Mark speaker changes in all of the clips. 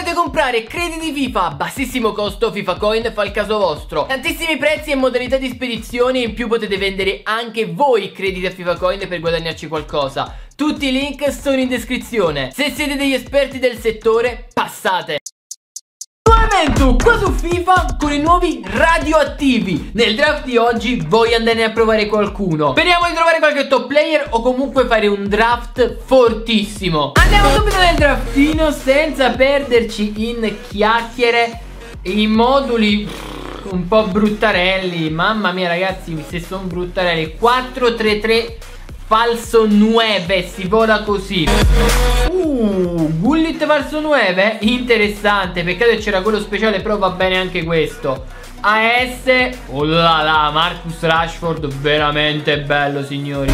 Speaker 1: volete comprare crediti FIFA a bassissimo costo, FIFA Coin fa il caso vostro. Tantissimi prezzi e modalità di spedizione, in più potete vendere anche voi crediti a FIFA Coin per guadagnarci qualcosa. Tutti i link sono in descrizione. Se siete degli esperti del settore, passate evento qua su FIFA con i nuovi radioattivi. Nel draft di oggi voglio andare a provare qualcuno. Speriamo di trovare qualche top player o comunque fare un draft fortissimo. Andiamo subito nel draftino senza perderci in chiacchiere In moduli un po' bruttarelli. Mamma mia ragazzi se sono bruttarelli. 4-3-3 falso 9 si vola così. Uh, Gullit falso 9 Interessante, peccato che c'era quello speciale Però va bene anche questo. AS Oh là là, Marcus Rashford Veramente bello signori.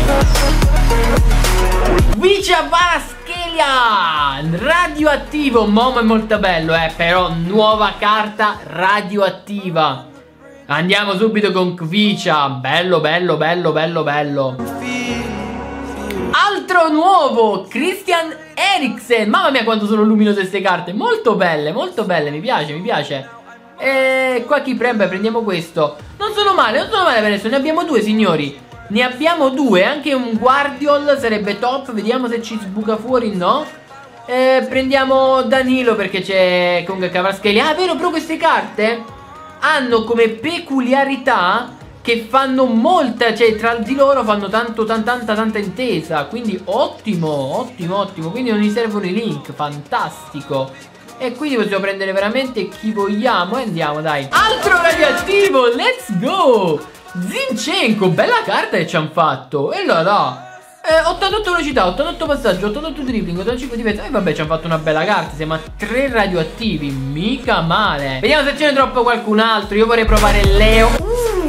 Speaker 1: Vicia Varaschelia Radioattivo Momo è molto bello eh Però nuova carta radioattiva. Andiamo subito con Kvicia. Bello bello bello bello bello Altro nuovo Christian Eriksen. Mamma mia quanto sono luminose queste carte. Molto belle, molto belle, mi piace, mi piace. E qua chi prende? Prendiamo questo. Non sono male, non sono male per adesso. Ne abbiamo due signori. Ne abbiamo due, anche un Guardiol sarebbe top. Vediamo se ci sbuca fuori, no? Eh, Prendiamo Danilo perché c'è Conga Cavaschelli Ah, vero, però queste carte Hanno come peculiarità che fanno molta, cioè tra di loro fanno tanto, tanta, tanta, tanta intesa. Quindi ottimo, ottimo, ottimo. Quindi non gli servono i link, fantastico. E quindi possiamo prendere veramente chi vogliamo e andiamo, dai. Altro radioattivo, let's go! Zinchenko, bella carta che ci hanno fatto. E là, là. Eh, 88 velocità, 88 passaggio, 88 dribbling, 85 difesa. E vabbè, ci hanno fatto una bella carta. Siamo a 3 radioattivi. Mica male. Vediamo se ce n'è troppo qualcun altro. Io vorrei provare Leo. Uh!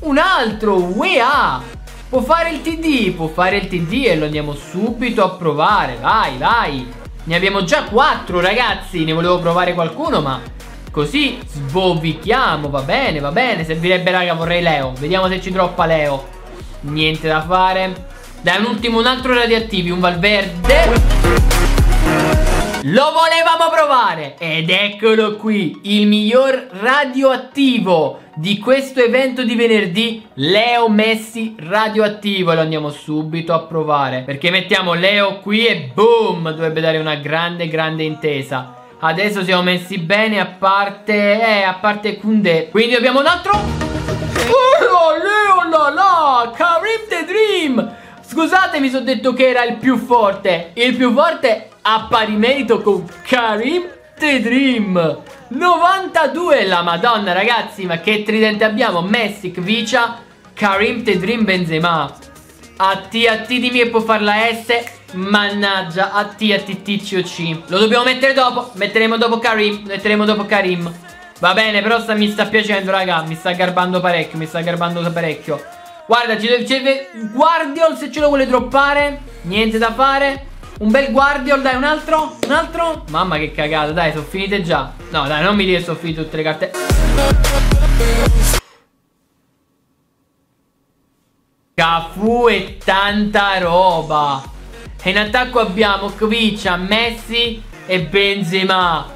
Speaker 1: Un altro UEA Può fare il TD, può fare il TD e lo andiamo subito a provare. Vai, vai. Ne abbiamo già quattro ragazzi. Ne volevo provare qualcuno ma Così sbovichiamo, va bene, va bene. Servirebbe raga, vorrei Leo. Vediamo se ci droppa Leo. Niente da fare. Dai, un ultimo, un altro radioattivi Un Valverde lo volevamo provare ed eccolo qui, il miglior radioattivo di questo evento di venerdì, Leo Messi radioattivo. Lo andiamo subito a provare perché mettiamo Leo qui e boom, dovrebbe dare una grande grande intesa. Adesso siamo messi bene a parte, eh, a parte Kunde. Quindi abbiamo un altro... Oh, Leo la la, Karim the Dream. Scusate, mi sono detto che era il più forte. Il più forte a pari merito con Karim The Dream. 92 la madonna ragazzi ma che tridente abbiamo? Messi, Vicia, Karim The Dream Benzema. A T, a T di me può fare la S Mannaggia, a T, a T, T, C, Lo dobbiamo mettere dopo Metteremo dopo Karim Metteremo dopo Karim. Va bene, però sta, mi sta piacendo, raga Mi sta garbando parecchio, mi sta garbando parecchio. Guarda, c'è Guardiol se ce lo vuole droppare Niente da fare un bel Guardiol, dai, un altro? Un altro? Mamma che cagata, dai, sono finite già. No, dai, non mi dire che sono finite tutte le carte. Cafu e tanta roba. E in attacco abbiamo Kvicia, Messi e Benzema.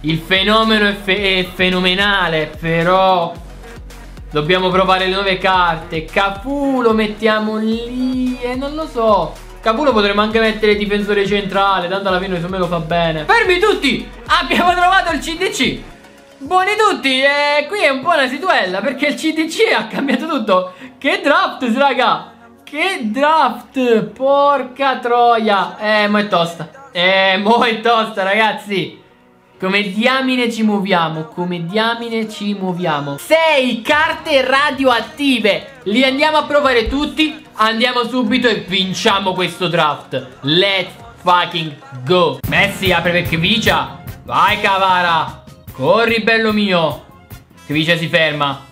Speaker 1: Il fenomeno è, fe è fenomenale, però dobbiamo provare le nuove carte. Cafu lo mettiamo lì e non lo so. Capulo potremmo anche mettere difensore centrale Tanto alla fine secondo me lo fa bene. Fermi tutti! Abbiamo trovato il CDC Buoni tutti E qui è un po' una situella Perché il CDC ha cambiato tutto. Che draft raga! Che draft Porca troia! Eh mo è tosta. Eh mo è tosta ragazzi come diamine ci muoviamo? Come diamine ci muoviamo? 6 carte radioattive. Li andiamo a provare tutti. Andiamo subito e vinciamo questo draft. Let's fucking go. Messi apre per Kvicia Vai Cavara Corri bello mio. Kvicia si ferma.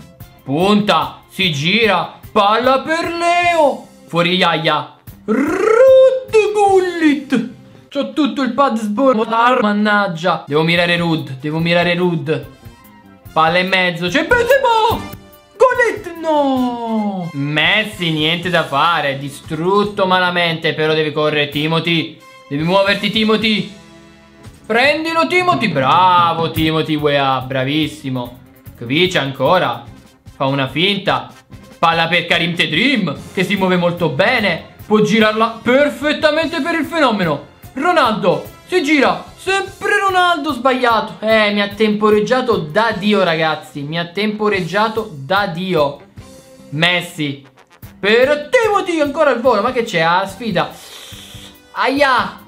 Speaker 1: Punta Si gira. Palla per Leo. Fuori Yaya. Rud Gullit C'ho tutto il pad sbordato. Mannaggia. Devo mirare Rud. Devo mirare Rud. Palla in mezzo. C'è Benzema. Golet. No. Messi, niente da fare. Distrutto malamente. Però deve correre Timothy. Devi muoverti, Timothy. Prendilo Timothy, bravo Timothy Weah, bravissimo. Kvicia ancora, fa una finta. Palla per Karim Tedrim, che si muove molto bene. Può girarla perfettamente per il fenomeno. Ronaldo, si gira, sempre Ronaldo sbagliato. Eh, mi ha temporeggiato da Dio ragazzi, mi ha temporeggiato da Dio. Messi, per Timothy ancora il volo, ma che c'è? Ah, sfida. Aia,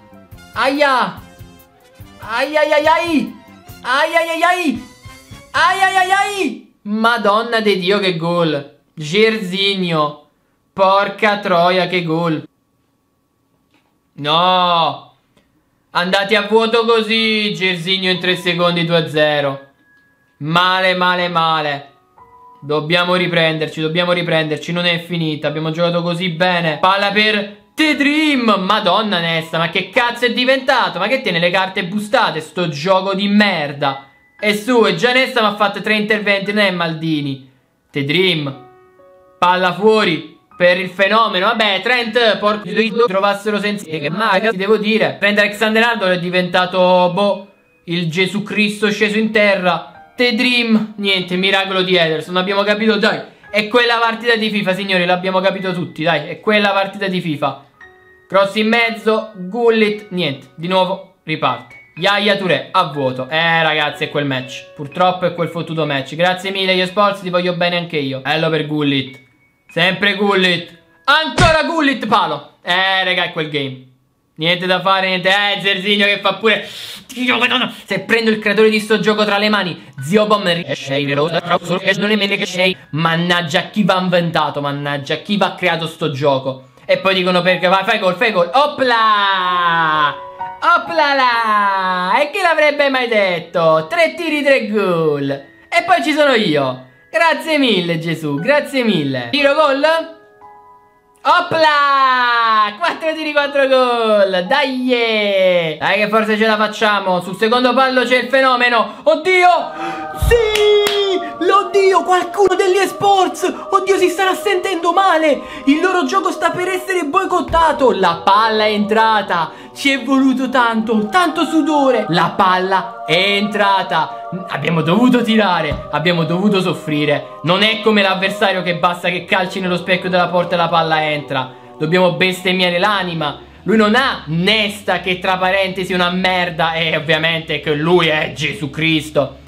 Speaker 1: aia. Ai ai ai ai! Ai ai ai ai! Madonna di Dio che gol! Gerzinho! Porca troia che gol! No! Andati a vuoto così, Gerzinho in 3 secondi 2-0. Male, male, male. Dobbiamo riprenderci, dobbiamo riprenderci, non è finita, abbiamo giocato così bene. Palla per The Dream! Madonna Nesta, ma che cazzo è diventato? Ma che tiene le carte bustate, sto gioco di merda? E su, e già Nesta mi ha fatto tre interventi, non è Maldini. The Dream. Palla fuori per il fenomeno. Vabbè, Trent, porco trovassero senza... Che maga, devo dire. Trent Alexander Arnold è diventato, boh, il Gesù Cristo sceso in terra. The Dream. Niente, miracolo di Ederson, abbiamo capito, dai. È quella partita di FIFA, signori, l'abbiamo capito tutti, dai. È quella partita di FIFA. Cross in mezzo, Gullit, niente, di nuovo riparte. Yaya Touré a vuoto. Eh ragazzi è quel match. Purtroppo è quel fottuto match. Grazie mille io Sports, ti voglio bene anche io. Bello per Gullit. Sempre Gullit. Ancora Gullit palo. Eh raga è quel game. Niente da fare, niente. Eh Zerzigno che fa pure... Se prendo il creatore di sto gioco tra le mani, zio Bomber Mannaggia chi va inventato, mannaggia chi va creato sto gioco. E poi dicono perché vai, fai gol, fai gol. Opla! Opla là! E chi l'avrebbe mai detto? Tre tiri, tre gol. E poi ci sono io. Grazie mille Gesù, grazie mille. Tiro gol? Opla! 4 tiri, 4 gol. Dai! Dai che forse ce la facciamo. Sul secondo pallo c'è il fenomeno. Oddio! Sì! Oddio, qualcuno degli esports! Oddio, si stanno sentendo male! Il loro gioco sta per essere boicottato! La palla è entrata! Ci è voluto tanto, tanto sudore! La palla è entrata! Abbiamo dovuto tirare, abbiamo dovuto soffrire. Non è come l'avversario che basta che calci nello specchio della porta e la palla entra. Dobbiamo bestemmiare l'anima. Lui non ha Nesta che tra parentesi è una merda e ovviamente che lui è Gesù Cristo.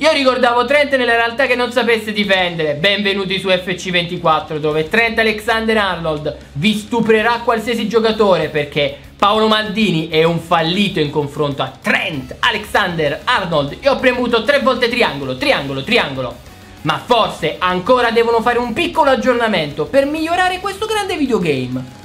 Speaker 1: Io ricordavo Trent nella realtà che non sapesse difendere. Benvenuti su FC24 dove Trent Alexander Arnold vi stuprerà qualsiasi giocatore perché Paolo Maldini è un fallito in confronto a Trent Alexander Arnold. E ho premuto tre volte triangolo, triangolo, triangolo. Ma forse ancora devono fare un piccolo aggiornamento per migliorare questo grande videogame.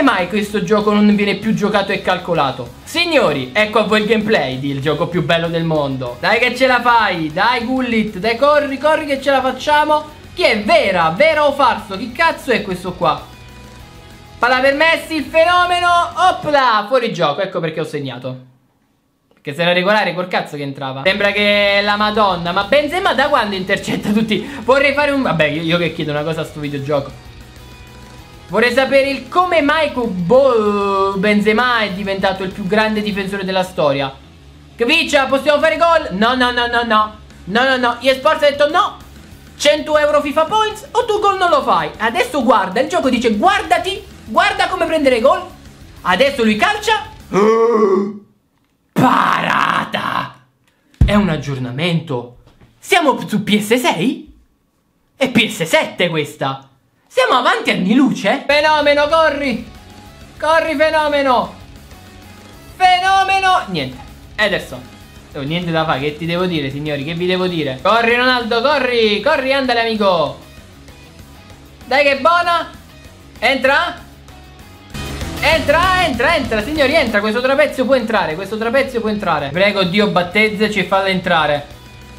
Speaker 1: Come mai questo gioco non viene più giocato e calcolato? Signori, ecco a voi il gameplay del gioco più bello del mondo. Dai che ce la fai, dai Gullit, dai corri, corri che ce la facciamo. Chi è vera, vera o falso? Chi cazzo è questo qua? Palla per Messi, il fenomeno, opla, fuori gioco, ecco perché ho segnato. Che se era regolare col cazzo che entrava. Sembra che la madonna Ma Benzema da quando intercetta tutti? Vorrei fare un... Vabbè io, io che chiedo una cosa a sto videogioco Vorrei sapere il come mai boh, Benzema è diventato il più grande difensore della storia. Kvicia, possiamo fare gol? No, no, no, no, no. No, no, no. eSports ha detto no. 100 euro FIFA Points o tu gol non lo fai. Adesso guarda, il gioco dice guardati, guarda come prendere gol. Adesso lui calcia. Parata. È un aggiornamento. Siamo su PS6? È PS7 questa. Siamo avanti anni luce? Fenomeno, corri! Corri, fenomeno! Fenomeno! Niente. Ederson. Oh, niente da fare, che ti devo dire, signori? Che vi devo dire? Corri, Ronaldo, corri! Corri, andale, amico! Dai che buona! Entra! Entra, entra, entra, signori, entra! Questo trapezio può entrare, questo trapezio può entrare. Prego, Dio, battezzaci e falla entrare.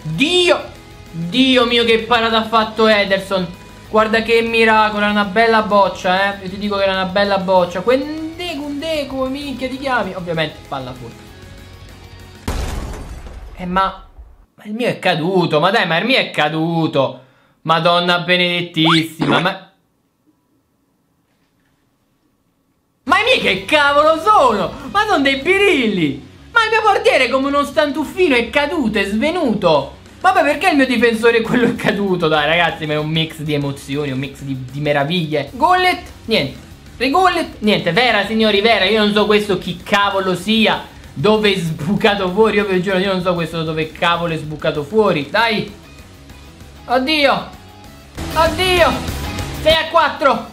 Speaker 1: Dio! Dio mio, che parata ha fatto Ederson! Guarda che miracolo, era una bella boccia, eh. Io ti dico che era una bella boccia. Quendeco, un come minchia ti chiami? Ovviamente, palla fuori. Eh, ma... Ma il mio è caduto, ma dai, ma il mio è caduto. Madonna benedettissima, ma... Ma i miei che cavolo sono? Ma sono dei birilli! Ma il mio portiere come uno stantuffino è caduto, è svenuto Vabbè perché il mio difensore quello è caduto? Dai ragazzi ma è un mix di emozioni Un mix di, di meraviglie. Gullet, niente. Rigullet, niente, vera signori, vera Io non so questo chi cavolo sia Dove è sbucato fuori. Io vi giuro, io non so questo dove cavolo è sbucato fuori. Dai. Oddio. Oddio. 6 a 4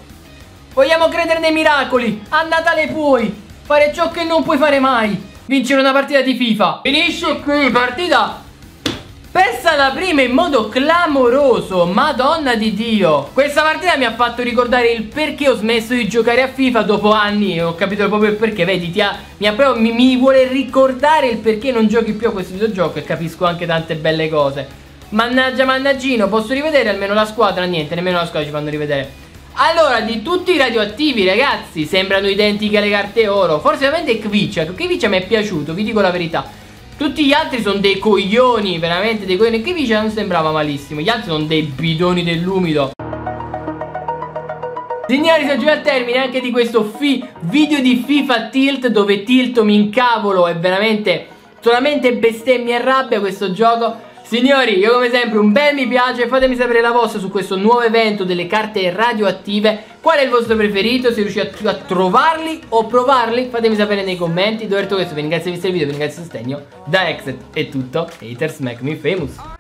Speaker 1: Vogliamo credere nei miracoli. A Natale puoi. Fare ciò che non puoi fare mai. Vincere una partita di FIFA. Finisce qui partita Persa la prima in modo clamoroso Madonna di Dio Questa partita mi ha fatto ricordare il perché ho smesso di giocare a FIFA dopo anni ho capito proprio il perché Vedi, ti ha, mi, ha proprio, mi, mi vuole ricordare il perché non giochi più a questo videogioco E capisco anche tante belle cose Mannaggia mannaggino Posso rivedere almeno la squadra? Niente, nemmeno la squadra ci fanno rivedere allora, di tutti i radioattivi, ragazzi, sembrano identiche alle carte oro. Forse veramente Kvicia. Kvicia mi è piaciuto, vi dico la verità. Tutti gli altri sono dei coglioni, veramente dei coglioni. Che Vicia non sembrava malissimo. Gli altri sono dei bidoni dell'umido. Signori, si giunto al termine anche di questo video di FIFA Tilt dove Tilt mi incavolo e veramente solamente bestemmia e rabbia questo gioco. Signori, io come sempre un bel mi piace, fatemi sapere la vostra su questo nuovo evento delle carte radioattive. Qual è il vostro preferito? Se riuscite a, trovarli o provarli, fatemi sapere nei commenti. Detto questo, vi ringrazio per il video, vi ringrazio il sostegno. Da Exet è tutto, haters make me famous.